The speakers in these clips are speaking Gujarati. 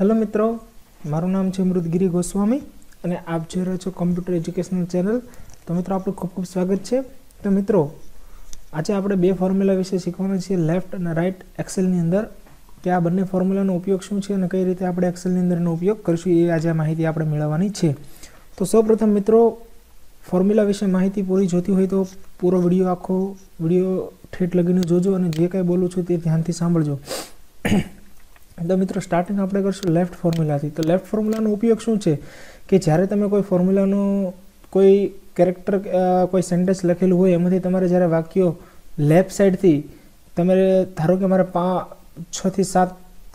હેલો મિત્રો, મારું નામ છે મૃદગીરી ગોસ્વામી અને આપ જોઈ રહ્યા છો કમ્પ્યુટર એજ્યુકેશનલ ચેનલ તો મિત્રો આપણું ખૂબ ખૂબ સ્વાગત છે. તો મિત્રો, આજે આપણે બે ફોર્મ્યુલા વિશે શીખવાના છીએ લેફ્ટ અને રાઈટ એક્સેલની અંદર. કે આ બંને ફોર્મ્યુલાનો ઉપયોગ શું છે અને કઈ રીતે આપણે એક્સેલની અંદરનો ઉપયોગ કરીશું એ આજે માહિતી આપણે મેળવવાની છે. તો સૌપ્રથમ મિત્રો ફોર્મ્યુલા વિશે માહિતી પૂરી જોતી હોય તો પૂરો વીડિયો આખો, વીડિયો ઠેઠ લગીને જોજો અને જે કાંઈ બોલું છું તે ધ્યાનથી સાંભળજો. તો મિત્રો સ્ટાર્ટિંગ આપણે કરશું લેફ્ટ ફોર્મ્યુલાથી તો લેફ્ટ ફોર્મ્યુલાનો ઉપયોગ શું છે? કે જ્યારે તમે કોઈ ફોર્મ્યુલાનો કોઈ કેરેક્ટર કોઈ સેન્ટેન્સ લખેલું હોય, એમાંથી તમારે જ્યારે વાક્યો લેફ્ટ સાઈડથી તમારે ધારો કે મારે પા છથી સાત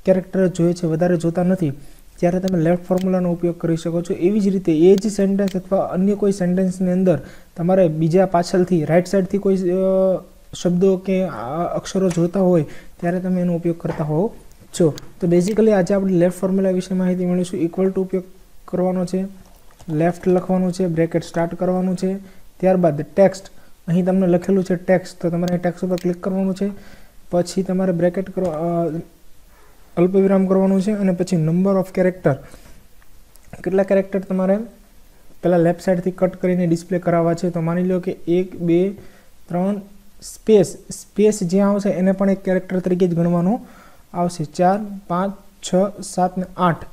કેરેક્ટર જોઈએ છે, વધારે જોતા નથી, ત્યારે તમે લેફ્ટ ફોર્મ્યુલાનો ઉપયોગ કરી શકો છો. એવી જ રીતે એ જ સેન્ટેન્સ અથવા અન્ય કોઈ સેન્ટેન્સની અંદર તમારે બીજા પાછળથી રાઈટ સાઈડથી કોઈ શબ્દો કે અક્ષરો જોતા હોય, ત્યારે તમે એનો ઉપયોગ કરતા હોવ છો તો બેઝિકલી આજે આપણે લેફ્ટ ફોર્મ્યુલા વિશે માહિતી મેળવીશું ઇક્વલ ટુ ઉપયોગ કરવાનો છે લેફ્ટ લખવાનું છે બ્રેકેટ સ્ટાર્ટ કરવાનું છે, ત્યારબાદ ટેક્સ્ટ અહીં તમને લખેલું છે ટેક્સ્ટ તો તમારે ટેક્સ્ટ ઉપર ક્લિક કરવાનું છે. પછી તમારે બ્રેકેટ અલ્પવિરામ કરવાનું છે અને પછી નંબર ઓફ કેરેક્ટર કેટલા કેરેક્ટર તમારે પહેલાં લેફ્ટ સાઈડથી કટ કરીને ડિસ્પ્લે કરાવવા છે? તો માની લો કે એક, બે, ત્રણ સ્પેસ સ્પેસ જ્યાં આવશે એને પણ એક કેરેક્ટર તરીકે જ ગણવાનું આવશે. ચાર, પાંચ, છ, સાત ને આઠ.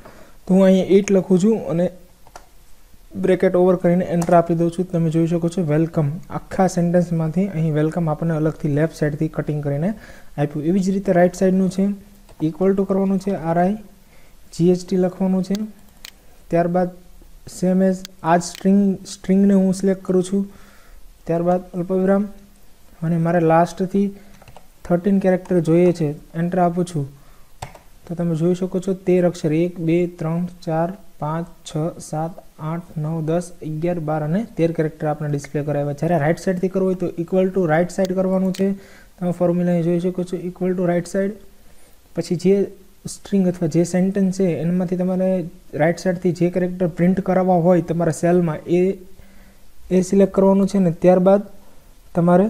તો હું અહીંયા એટ લખું છું અને બ્રેકેટ ઓવર કરીને એન્ટર આપી દઉં છું. તમે જોઈ શકો છો, વેલકમ. આખા સેન્ટેન્સમાંથી અહીં વેલકમ આપણને અલગથી લેફ્ટ સાઈડથી કટિંગ કરીને આપ્યું. એવી જ રીતે રાઈટ સાઈડનું છે ઇક્વલ ટુ કરવાનું છે આરઆઈ જીએચટી લખવાનું છે. ત્યારબાદ સેમ એઝ આ જ સ્ટ્રિંગ સ્ટ્રિંગને હું સિલેક્ટ કરું છું. ત્યારબાદ અલ્પવિરામ. અને મારે લાસ્ટથી થર્ટીન કેરેક્ટર જોઈએ છે એન્ટર આપું છું. તો તમે જોઈ શકો છો તેર અક્ષર, એક, બે, ત્રણ, ચાર, પાંચ, છ, સાત, આઠ, નવ, દસ, અગિયાર, બાર અને તેર કેરેક્ટર આપણે ડિસ્પ્લે કરાવ્યા. જ્યારે રાઈટ સાઈડથી કરવું હોય તો ઇક્વલ ટુ રાઈટ સાઈડ કરવાનું છે. તમે ફોર્મ્યુલા જોઈ શકો છો ઇક્વલ ટુ રાઇટ સાઈડ પછી જે સ્ટ્રિંગ અથવા જે સેન્ટેન્સ છે, એનામાંથી તમારે રાઈટ સાઈડથી જે કેરેક્ટર પ્રિન્ટ કરાવવા હોય તમારા સેલમાં એ એ સિલેક્ટ કરવાનું છે ને ત્યારબાદ તમારે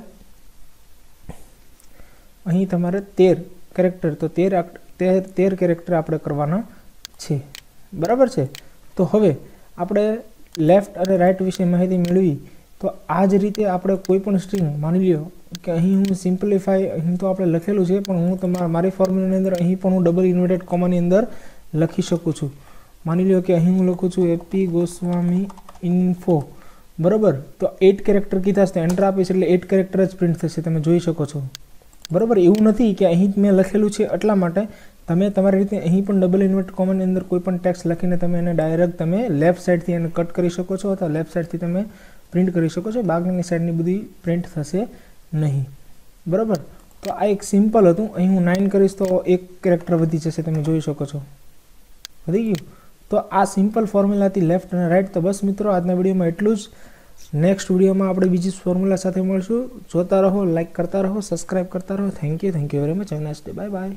અહીં તમારે તેર કેરેક્ટર તો તેર તેર તેર કેરેક્ટર આપણે કરવાના છે. બરાબર છે? તો હવે આપણે લેફ્ટ અને રાઇટ વિશે માહિતી મેળવી, તો આ જ રીતે આપણે કોઈ પણ સ્ટ્રિંગ માની લ્યો કે અહીં હું સિમ્પલિફાઈ અહીં તો આપણે લખેલું છે, પણ હું તમારા, મારી ફોર્મ્યુલાની અંદર અહીં પણ હું ડબલ ઇન્વર્ટેડ કોમાની અંદર લખી શકું છું. માની લ્યો કે અહીં હું લખું છું એપી ગોસ્વામી ઇન્ફો બરાબર? તો એટ કેરેક્ટર કીધા છે એન્ટર આપીશ એટલે એટ કેરેક્ટર જ પ્રિન્ટ થશે, તમે જોઈ શકો છો. બરાબર? એવું નથી કે અહીં મેં લખેલું છે એટલા માટે તમે તમારી રીતે અહીં પણ ડબલ ઇન્વર્ટ કોમનની અંદર કોઈ પણ ટેક્સ લખીને તમે એને ડાયરેક્ટ તમે લેફ્ટ સાઈડથી એને કટ કરી શકો છો અથવા લેફ્ટ સાઈડથી તમે પ્રિન્ટ કરી શકો છો. બાકીની સાઈડની બધી પ્રિન્ટ થશે નહીં. બરાબર? તો આ એક સિમ્પલ હતું. અહીં હું નાઇન કરીશ તો એક કેરેક્ટર વધી જશે. તમે જોઈ શકો છો. વધી ગયું? તો આ સિમ્પલ ફોર્મ્યુલાથી લેફ્ટ અને રાઇટ તો બસ મિત્રો, આજના વિડીયોમાં એટલું જ. નેક્સ્ટ વિડીયોમાં આપણે બીજી ફોર્મ્યુલા સાથે મળશું. જોતા રહો લાઇક કરતા રહો સબસ્ક્રાઇબ કરતા રહો. Thank you thank you very much next day bye bye